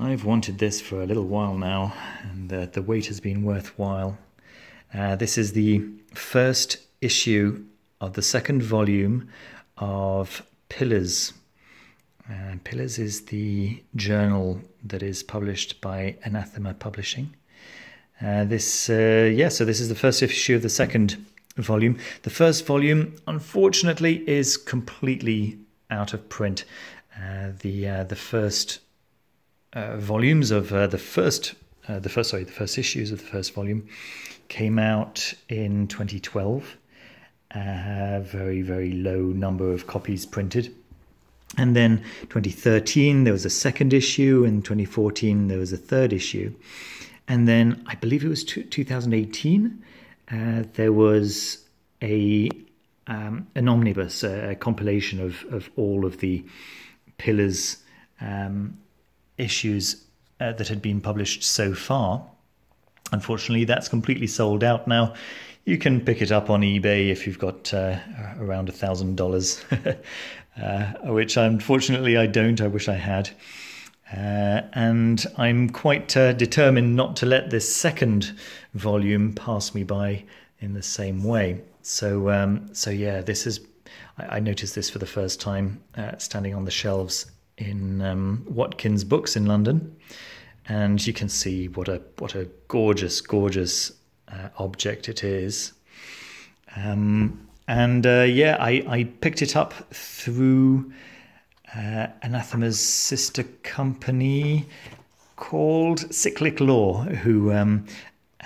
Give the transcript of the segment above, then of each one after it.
I've wanted this for a little while now, and uh, the wait has been worthwhile. Uh, this is the first issue of the second volume of Pillars. Uh, Pillars is the journal that is published by Anathema Publishing. Uh, this, uh, yeah, so this is the first issue of the second volume. The first volume, unfortunately, is completely out of print. Uh, the the first uh, volumes of uh, the first uh, the first sorry the first issues of the first volume came out in 2012. Uh, very very low number of copies printed. And then 2013 there was a second issue. In 2014 there was a third issue, and then I believe it was 2018 uh, there was a um, an omnibus, a, a, compilation of of all of the pillars um, issues uh, that had been published so far. Unfortunately, that's completely sold out now. You can pick it up on eBay if you've got uh, around a thousand dollars, uh, which unfortunately I don't. I wish I had. Uh, and I'm quite uh, determined not to let this second volume pass me by in the same way. So, um, so yeah, this is. I, I, noticed this for the first time uh, standing on the shelves in um, Watkins Books in London, and you can see what a what a gorgeous, gorgeous uh, object it is. Um, and uh, yeah, I, I picked it up through uh, Anathema's sister company called Cyclic Law, who um,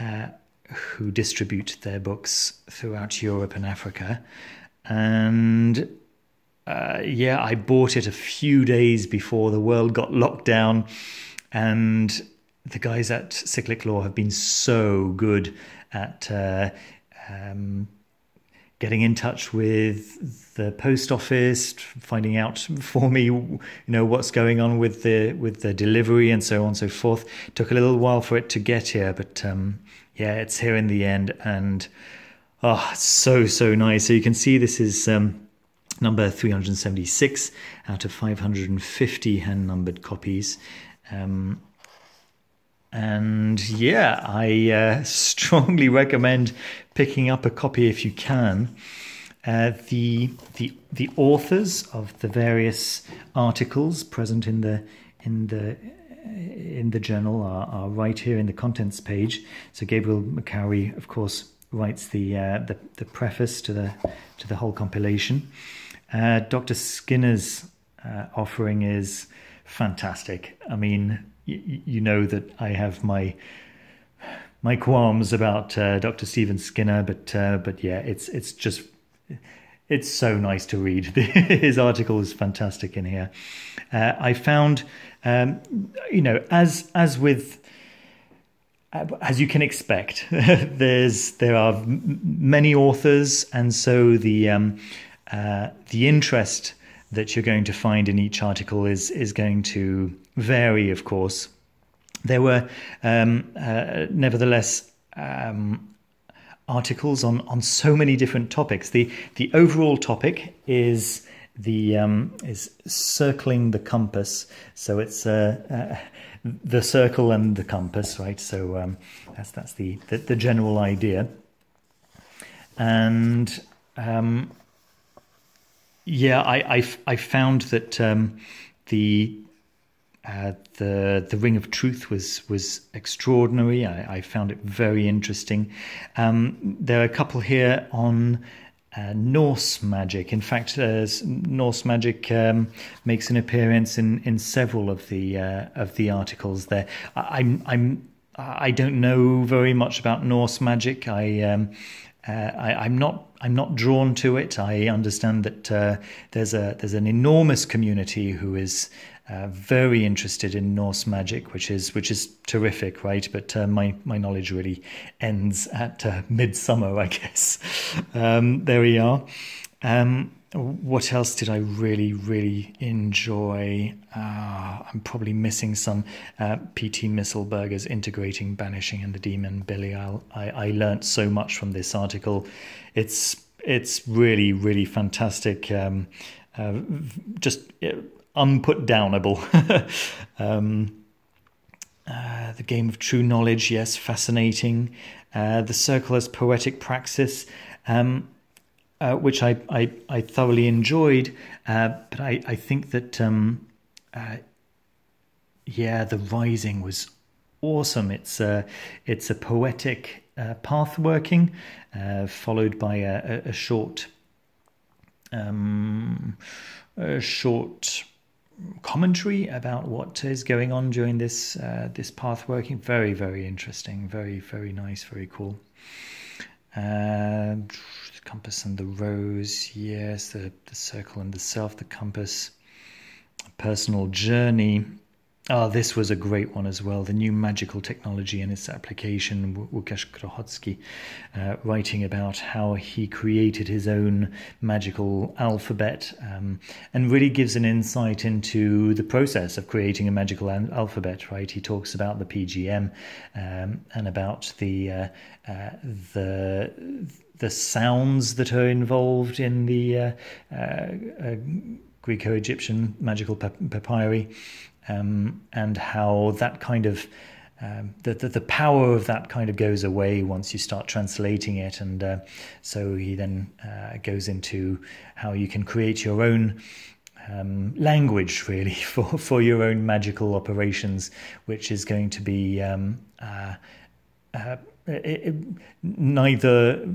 uh, who distribute their books throughout Europe and Africa, and uh, yeah, I bought it a few days before the world got locked down, and the guys at Cyclic Law have been so good at uh, um, getting in touch with the post office, finding out for me, you know, what's going on with the with the delivery and so on and so forth. Took a little while for it to get here, but um, yeah, it's here in the end, and oh, so so nice. So you can see this is. Um, number 376 out of 550 hand numbered copies. Um, and yeah, I uh, strongly recommend picking up a copy if you can. Uh, the the the authors of the various articles present in the in the in the journal are, are right here in the contents page. So Gabriel McCaughry, of course, writes the uh, the, the preface to the to the whole compilation. Uh, Dr. Skinner's uh, offering is fantastic. I mean, y- you know that I have my my qualms about uh, Dr. Stephen Skinner, but uh, but yeah, it's it's just it's so nice to read. His article is fantastic in here. Uh, I found, um, you know, as as with as you can expect, there's there are many authors, and so the um, uh, the interest that you're going to find in each article is is going to vary, of course. There were, um, uh, nevertheless, um, articles on on so many different topics. the The overall topic is the um, is circling the compass. So it's uh, uh, the circle and the compass, right? So um, that's that's the, the, the general idea. And um, yeah, I, I, I found that um, the uh, the the Ring of Truth was was extraordinary. I, I found it very interesting. Um, there are a couple here on uh, Norse magic. In fact, uh, Norse magic um, makes an appearance in, in several of the uh, of the articles there. I, I'm I'm I don't know very much about Norse magic. I um, uh, I, am not I'm not drawn to it. I understand that uh, there's a there's an enormous community who is uh, very interested in Norse magic, which is which is terrific, right? But uh, my my knowledge really ends at uh, midsummer, I guess. Um, there we are. Um, what else did I really, really enjoy? Uh, I'm probably missing some. Uh, P.T. Mistlberger's Integrating Banishing and the Demon Billy. I, I learnt so much from this article. It's it's really, really fantastic. Um, uh, just unput downable. um, uh, the game of true knowledge, yes, fascinating. Uh, the circle as poetic praxis, um, uh, which I, I, I, thoroughly enjoyed, uh, but I, I think that um, uh, yeah, the rising was awesome. It's a it's a poetic path working, followed by a, a, a short um, a short commentary about what is going on during this uh, this path working. Very very interesting. Very very nice. Very cool. Uh, the compass and the rose. Yes, the the circle and the self. The compass. Personal journey. Oh, this was a great one as well. The new magical technology and its application. Łukasz Grochocki uh, writing about how he created his own magical alphabet um, and really gives an insight into the process of creating a magical alphabet. Right? He talks about the PGM um, and about the uh, uh, the the sounds that are involved in the uh, uh, Greco-Egyptian magical papyri um, and how that kind of um, the, the, the power of that kind of goes away once you start translating it, and uh, so he then uh, goes into how you can create your own um, language really for for your own magical operations, which is going to be um, uh, uh it, it, neither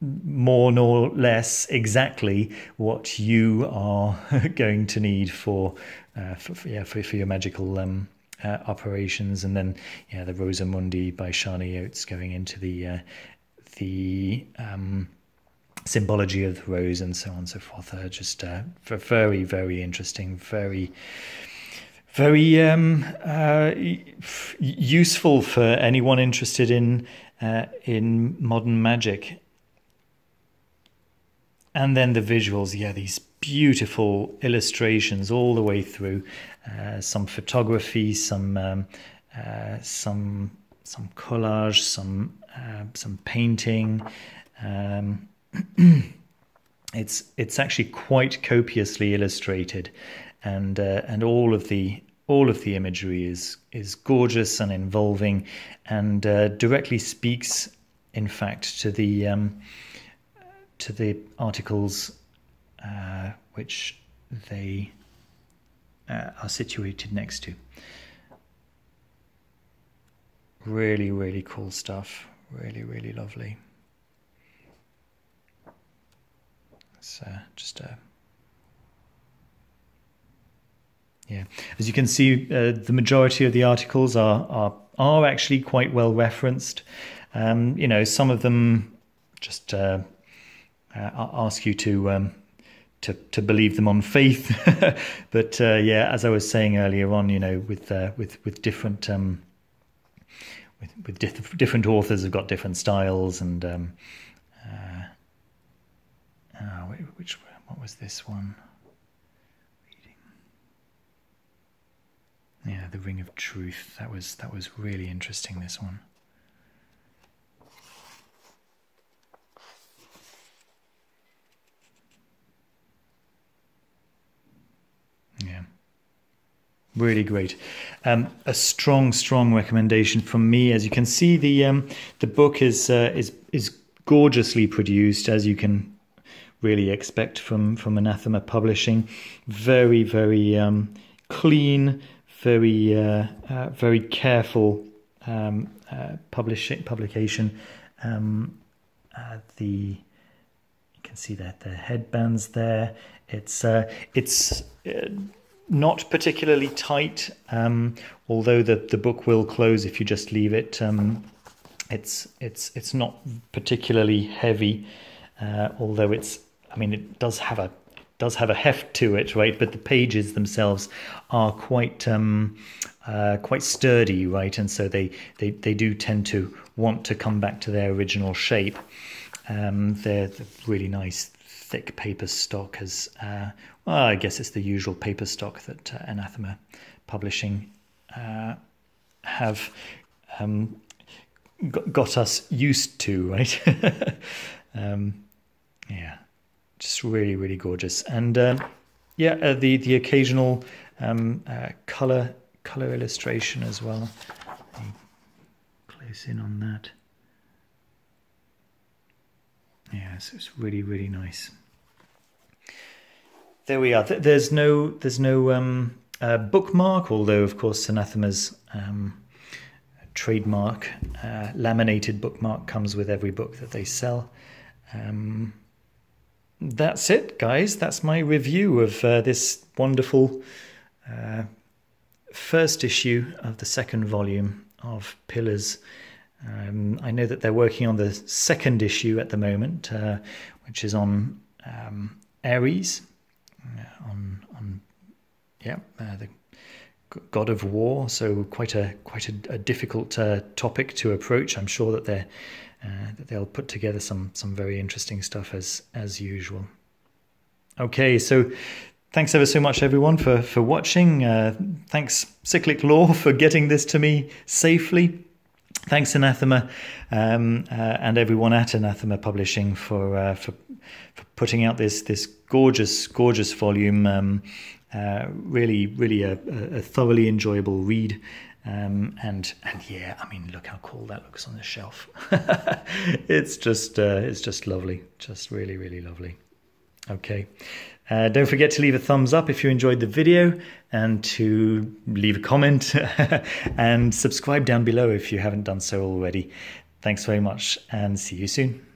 more nor less exactly what you are going to need for uh, for, for, yeah, for, for your magical um, uh, operations, and then yeah, the Rosa Mundi by Charlie Oates going into the uh, the um, symbology of the rose and so on and so forth. Uh, just uh, very very interesting, very very um, uh, useful for anyone interested in uh, in modern magic. And then the visuals, yeah, these beautiful illustrations all the way through. Uh, some photography, some um, uh, some some collage, some uh, some painting. Um, it's it's actually quite copiously illustrated, and uh, and all of the all of the imagery is is gorgeous and involving, and uh, directly speaks, in fact, to the um, to the articles uh, which they uh, are situated next to. Really, really cool stuff. Really, really lovely. It's uh, just a. Uh, yeah, as you can see, uh, the majority of the articles are are are actually quite well referenced. Um, you know, some of them just uh, uh, ask you to um, to to believe them on faith. but uh, yeah, as I was saying earlier on, you know, with uh, with with different um, with with diff- different authors have got different styles, and um, uh, oh, which what was this one? Yeah, the Ring of Truth. That was that was really interesting. This one. Yeah. Really great. Um, a strong, strong recommendation from me. As you can see, the um, the book is uh, is is gorgeously produced, as you can really expect from from Anathema Publishing. Very, very um, clean, very uh, uh, very careful um, uh, publishing publication. Um, uh, the you can see that the headbands there. It's uh, it's not particularly tight, um, although the, the book will close if you just leave it. Um, it's it's it's not particularly heavy, uh, although it's I mean it does have a does have a heft to it, right? But the pages themselves are quite um, uh, quite sturdy, right? And so they, they they do tend to want to come back to their original shape. Um, they're really nice thick paper stock as uh, well, I guess it's the usual paper stock that uh, Anathema Publishing uh, have um, got, got, us used to, right? um, yeah, just really, really gorgeous, and uh, yeah, uh, the the occasional um, uh, color color illustration as well. Close in on that. Yeah, so it's really, really nice. There we are. There's no, there's no um, uh, bookmark, although of course Anathema's um, trademark uh, laminated bookmark comes with every book that they sell. Um, that's it, guys. That's my review of uh, this wonderful uh, first issue of the second volume of Pillars. Um, I know that they're working on the second issue at the moment, uh, which is on um, Ares, uh, on on yeah uh, the god of war. So quite a quite a, a difficult uh, topic to approach. I'm sure that they're uh, that they'll put together some some very interesting stuff as as usual. Okay, so thanks ever so much everyone for for watching. Uh, thanks Cyclic Law for getting this to me safely. Thanks Anathema um, uh, and everyone at Anathema Publishing for, uh, for for putting out this this gorgeous gorgeous volume. Um, uh, really, really a, a, thoroughly enjoyable read. Um, and and yeah, I mean, look how cool that looks on the shelf. it's just uh, it's just lovely, just really really lovely. Okay, uh, don't forget to leave a thumbs up if you enjoyed the video, and to leave a comment and subscribe down below if you haven't done so already. Thanks very much, and see you soon.